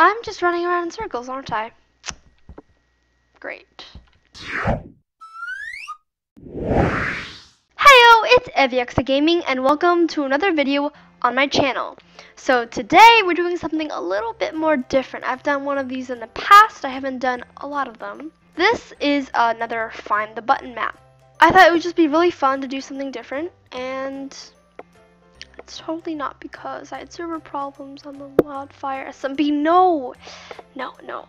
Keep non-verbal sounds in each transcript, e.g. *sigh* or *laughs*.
I'm just running around in circles, aren't I? Great. Heyo, it's EveyXO Gaming and welcome to another video on my channel. So today we're doing something a little bit more different. I've done one of these in the past, I haven't done a lot of them. This is another find the button map. I thought it would just be really fun to do something different and totally not because I had server problems on the wildfire SMP. No, no, no.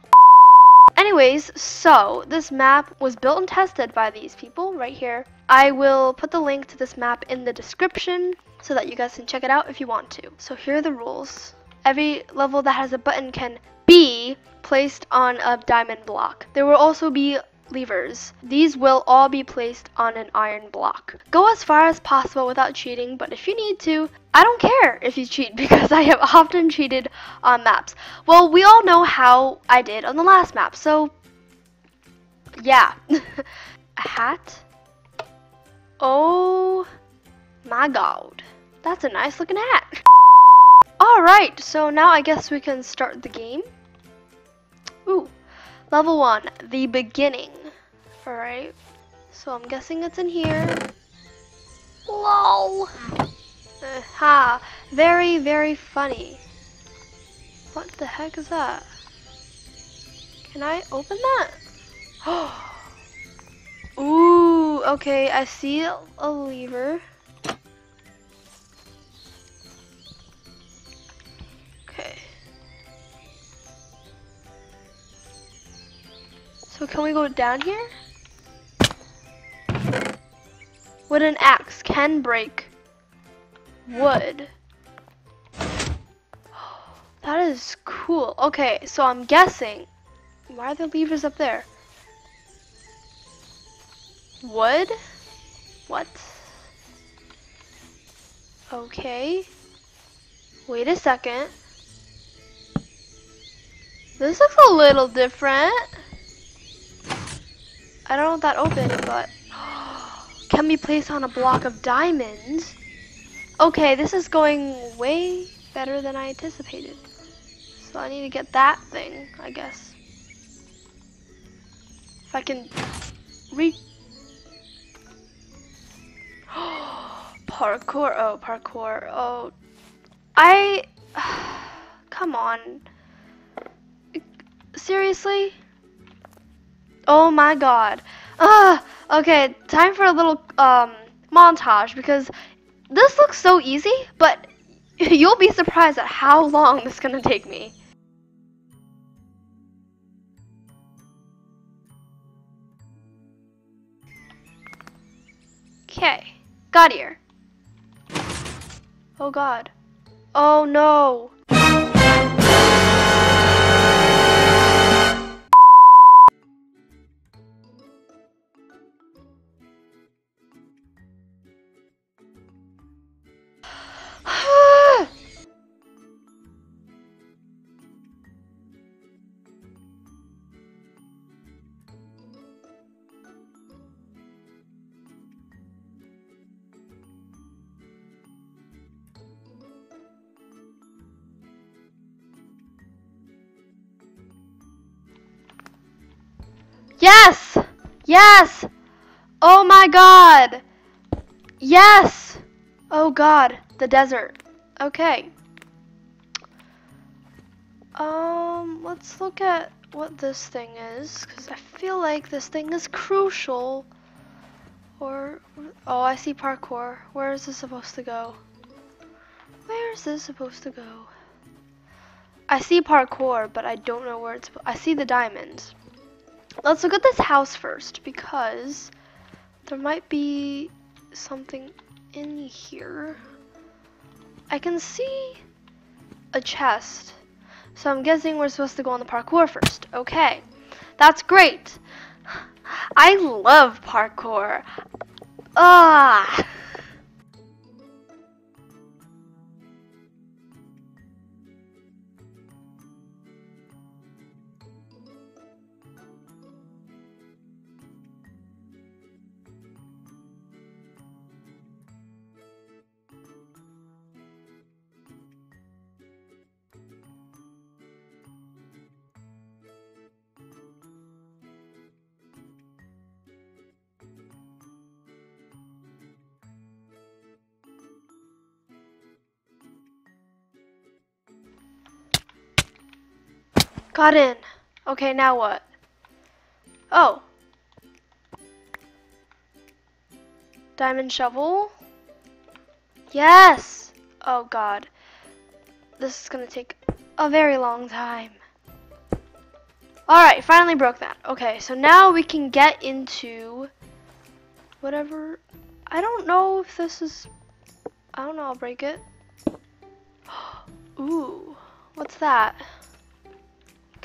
Anyways, so this map was built and tested by these people right here. I will put the link to this map in the description so that you guys can check it out if you want to. So here are the rules. Every level that has a button can be placed on a diamond block. There will also be levers. These will all be placed on an iron block. Go as far as possible without cheating, but if you need to, I don't care if you cheat *laughs* because I have often cheated on maps. Well, we all know how I did on the last map, so yeah. a *laughs* hat? Oh my god. That's a nice looking hat. *laughs* Alright, so now I guess we can start the game. Ooh, level one, the beginning. Alright, so I'm guessing it's in here. LOL. Uh, ha, very, very funny. What the heck is that? Can I open that? *gasps* Ooh, okay, I see a lever. Okay. So can we go down here? Wood and axe can break wood. *gasps* That is cool. Okay, so I'm guessing. Why are the levers up there? Wood? What? Okay. Wait a second. This looks a little different. I don't know if that opened, but can be placed on a block of diamonds. Okay, this is going way better than I anticipated. So I need to get that thing, I guess. If I can re... *gasps* parkour. Oh, parkour. Oh. I. *sighs* Come on. Seriously? Oh my god. Ah, okay, time for a little um montage because this looks so easy, but *laughs* you'll be surprised at how long this is gonna take me. Okay, got here. Oh god. Oh no. Yes! Yes! Oh my god! Yes! Oh god, the desert. Okay. Um, let's look at what this thing is, because I feel like this thing is crucial. Or, oh, I see parkour. Where is this supposed to go? Where is this supposed to go? I see parkour, but I don't know where it's, I see the diamonds. Let's look at this house first because there might be something in here. I can see a chest. So I'm guessing we're supposed to go on the parkour first. Okay, that's great. I love parkour. Ah. Got in. Okay, now what? Oh. Diamond shovel. Yes! Oh god. This is gonna take a very long time. Alright, finally broke that. Okay, so now we can get into whatever. I don't know if this is. I don't know, I'll break it. *gasps* Ooh, what's that?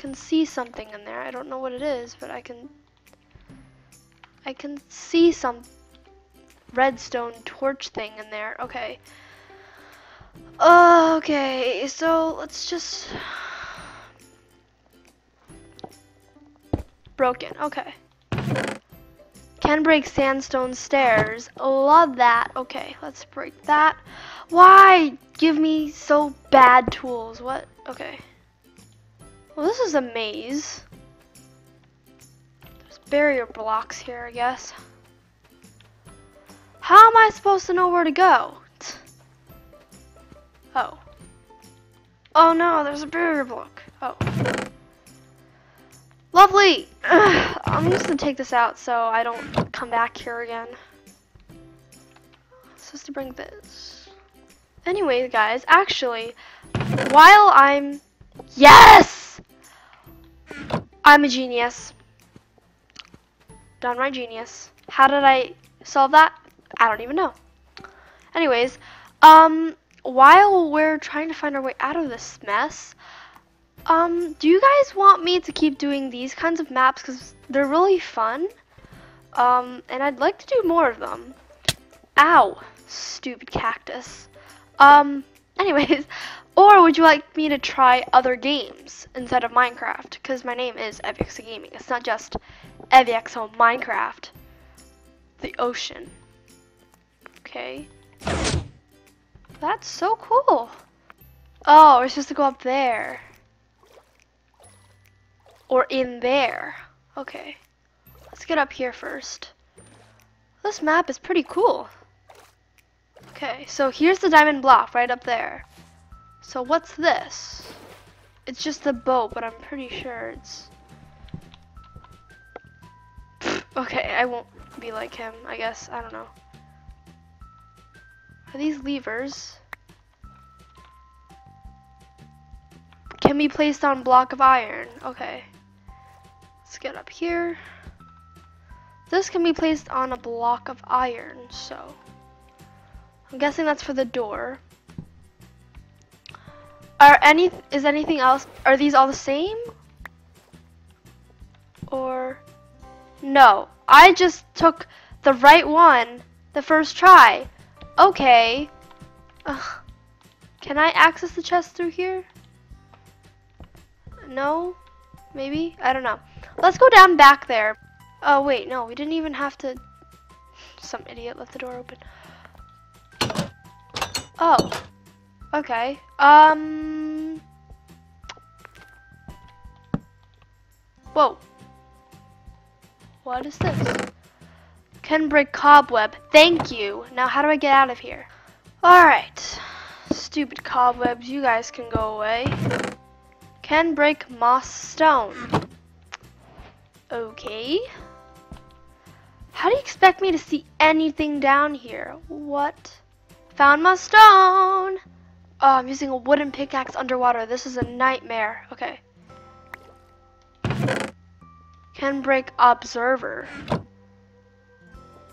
Can see something in there. I don't know what it is, but I can. I can see some redstone torch thing in there. Okay. Okay, so let's just broken. Okay. Can break sandstone stairs. Love that. Okay, let's break that. Why give me so bad tools? What? Okay. Well, this is a maze. There's barrier blocks here, I guess. How am I supposed to know where to go? Oh. Oh no, there's a barrier block. Oh. Lovely! *sighs* I'm just gonna take this out so I don't come back here again. I'm supposed to bring this. Anyway, guys, actually, while I'm... Yes! I'm a genius. My genius. How did I solve that? I don't even know. Anyways, um, while we're trying to find our way out of this mess, um, do you guys want me to keep doing these kinds of maps because they're really fun? Um, and I'd like to do more of them. Ow, stupid cactus. Um, *laughs* anyways, or would you like me to try other games instead of Minecraft? Because my name is EveyXO Gaming. It's not just EveyXO Minecraft. The ocean. Okay. That's so cool. Oh, we're supposed to go up there. Or in there. Okay. Let's get up here first. This map is pretty cool. Okay, so here's the diamond block right up there. So what's this? It's just a boat, but I'm pretty sure it's... *laughs* okay, I won't be like him, I guess. I don't know. Are these levers? Can be placed on block of iron. Okay. Let's get up here. This can be placed on a block of iron, so I'm guessing that's for the door. Are any is anything else are these all the same? Or no, I just took the right one the first try. Okay. Ugh. Can I access the chest through here? No? Maybe? I don't know. Let's go down back there. Oh, wait, no, we didn't even have to... Some idiot left the door open. Oh. Okay. Um... Whoa. What is this? Can break cobweb. Thank you. Now how do I get out of here? Alright. Stupid cobwebs, you guys can go away. Can break moss stone. Okay. How do you expect me to see anything down here? What? Found my stone! Oh, I'm using a wooden pickaxe underwater. This is a nightmare. Okay. Can break observer.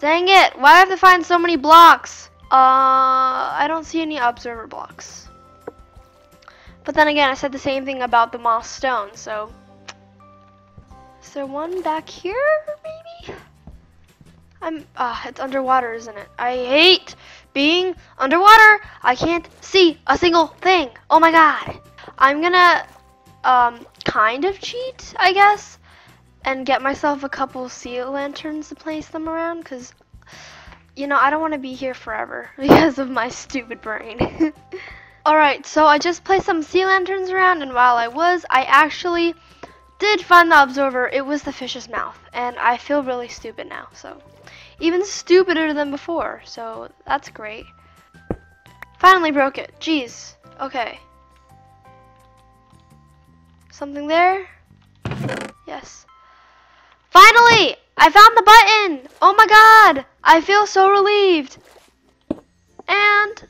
Dang it! Why do I have to find so many blocks? Uh, I don't see any observer blocks. But then again, I said the same thing about the moss stone, so is there one back here, maybe? I'm, ah, uh, it's underwater, isn't it? I hate being underwater. I can't see a single thing. Oh my god. I'm gonna, um, kind of cheat, I guess, and get myself a couple sea lanterns to place them around, because, you know, I don't want to be here forever *laughs* because of my stupid brain. *laughs* Alright, so I just placed some sea lanterns around, and while I was, I actually did find the observer, it was the fish's mouth. And I feel really stupid now, so. Even stupider than before, so that's great. Finally broke it. Jeez. Okay. Something there? Yes. Finally! I found the button! Oh my god! I feel so relieved! And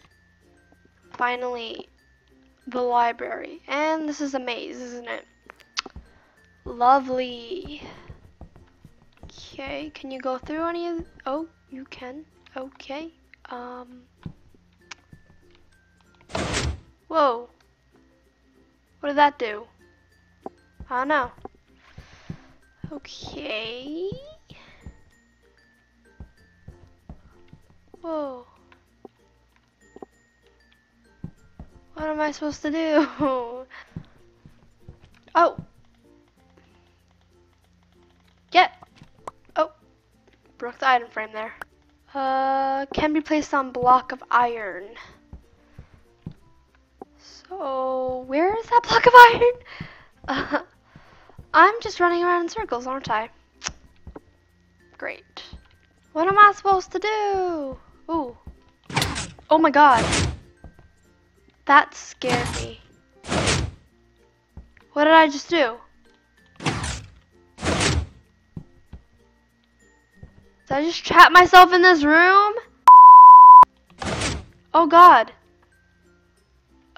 finally, the library. And this is a maze, isn't it? Lovely. Okay, can you go through any of Oh, you can. Okay. Um. Whoa. What did that do? I don't know. Okay. Whoa. What am I supposed to do? *laughs* oh. Get. Broke the item frame there. Uh, can be placed on block of iron. So, where is that block of iron? Uh, *laughs* I'm just running around in circles, aren't I? Great. What am I supposed to do? Ooh. Oh my god. That scared me. What did I just do? Did I just trap myself in this room? Oh god.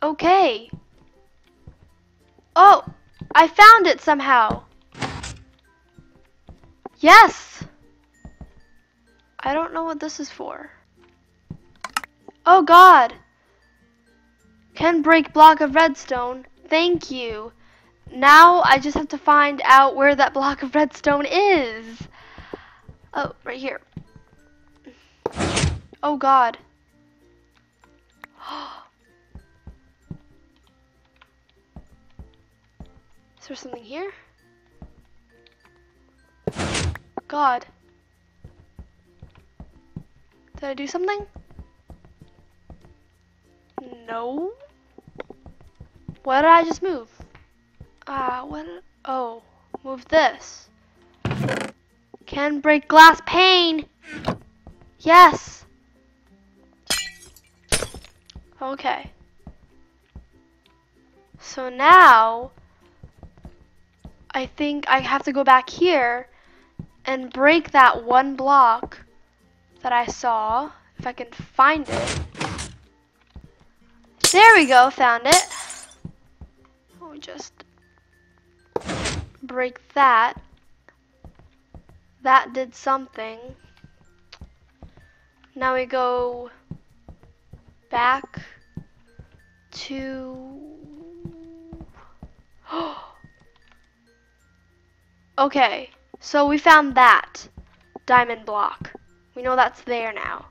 Okay. Oh, I found it somehow. Yes. I don't know what this is for. Oh god. Can break block of redstone. Thank you. Now I just have to find out where that block of redstone is. Oh, right here. Oh god. *gasps* Is there something here? God. Did I do something? No. What did I just move? Ah, uh, what? Oh, move this. Can break glass pane. Yes. Okay. So now, I think I have to go back here and break that one block that I saw, if I can find it. There we go, found it. We just break that. That did something. Now we go back to... *gasps* okay, so we found that diamond block. We know that's there now.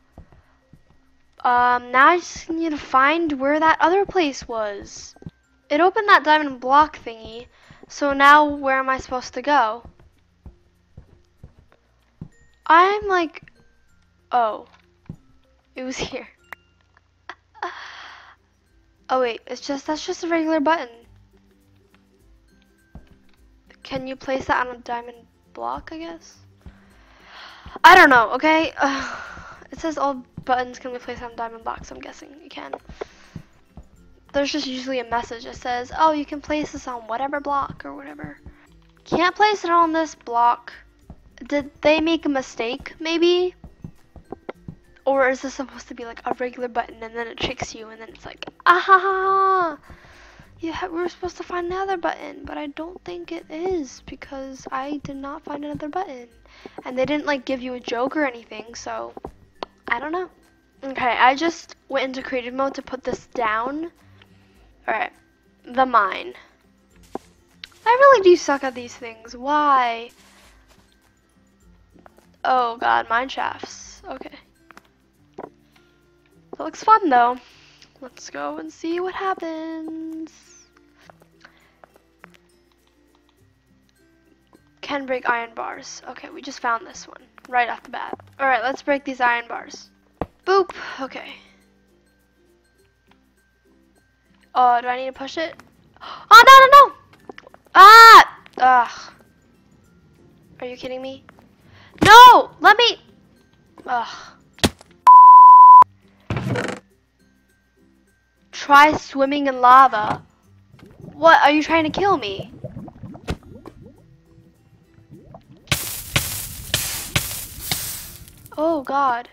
Um, now I just need to find where that other place was. It opened that diamond block thingy, so now where am I supposed to go? I'm like, oh, it was here. oh wait, it's just, that's just a regular button. Can you place that on a diamond block, I guess? I don't know, okay? Uh, *sighs* it says all buttons can be placed on diamond blocks, I'm guessing you can. There's just usually a message that says, oh, you can place this on whatever block or whatever. Can't place it on this block. Did they make a mistake, maybe? Or is this supposed to be like a regular button and then it tricks you and then it's like, ah! Yeah, we were supposed to find another button, but I don't think it is because I did not find another button. And they didn't like give you a joke or anything, so I don't know. Okay, I just went into creative mode to put this down. Alright, the mine. I really do suck at these things. Why? Oh god, mine shafts. Okay. That looks fun though. Let's go and see what happens. Can break iron bars. Okay, we just found this one right off the bat. Alright, let's break these iron bars. Boop. Okay. Oh, do I need to push it? *gasps* Oh, no, no, no! Ah! Ugh. Are you kidding me? No! Let me... Ugh. Try swimming in lava. What? Are you trying to kill me? Oh, God.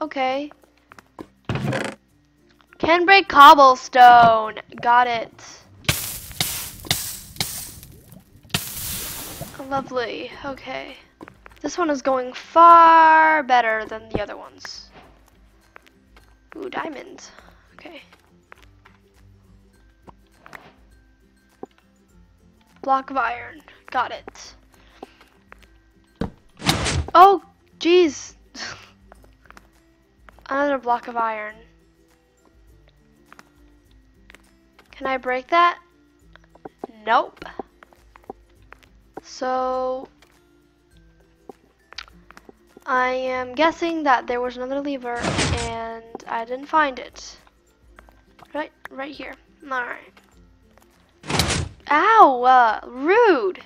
Okay. Can break cobblestone. Got it. Lovely. Okay. This one is going far better than the other ones. Ooh, diamonds. Okay. Block of iron. Got it. Oh, jeez. *laughs* Another block of iron. Can I break that? Nope. So, I am guessing that there was another lever and I didn't find it. Right, right here. Alright. Ow! Uh, rude!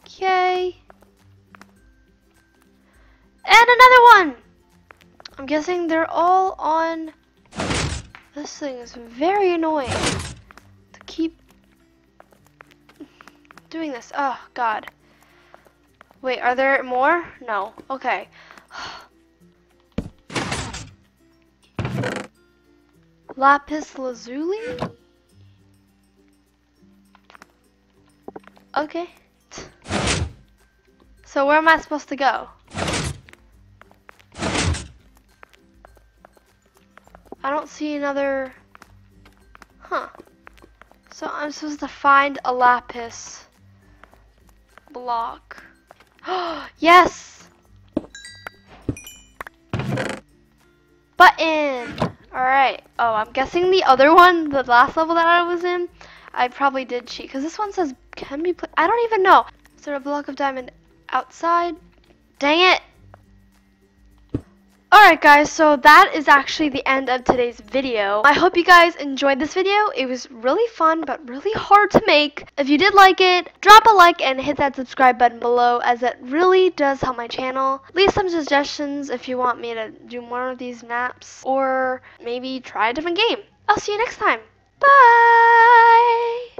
Okay. And another one! I'm guessing they're all on... This thing is very annoying to keep doing this. Oh, God. Wait, are there more? No. Okay. *sighs* Lapis lazuli? Okay. So where am I supposed to go? I don't see another... Huh. So I'm supposed to find a lapis block. *gasps* yes! Button! Alright. Oh, I'm guessing the other one, the last level that I was in, I probably did cheat. Because this one says can be put. I don't even know. Is there a block of diamond outside? Dang it! Alright guys, so that is actually the end of today's video. I hope you guys enjoyed this video. It was really fun, but really hard to make. If you did like it, drop a like and hit that subscribe button below as it really does help my channel. Leave some suggestions if you want me to do more of these maps or maybe try a different game. I'll see you next time. Bye!